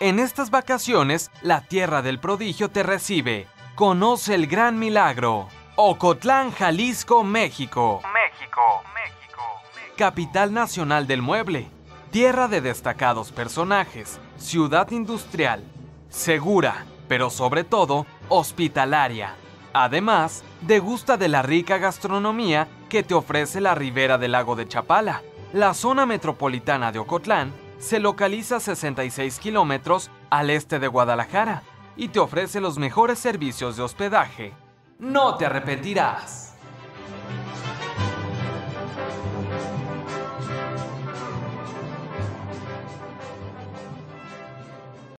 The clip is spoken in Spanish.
En estas vacaciones, la tierra del prodigio te recibe. Conoce el gran milagro. Ocotlán, Jalisco, México. México, México, Capital nacional del mueble. Tierra de destacados personajes. Ciudad industrial. Segura, pero sobre todo, hospitalaria. Además, degusta de la rica gastronomía que te ofrece la ribera del lago de Chapala. La zona metropolitana de Ocotlán se localiza a 66 kilómetros al este de Guadalajara y te ofrece los mejores servicios de hospedaje. No te arrepentirás.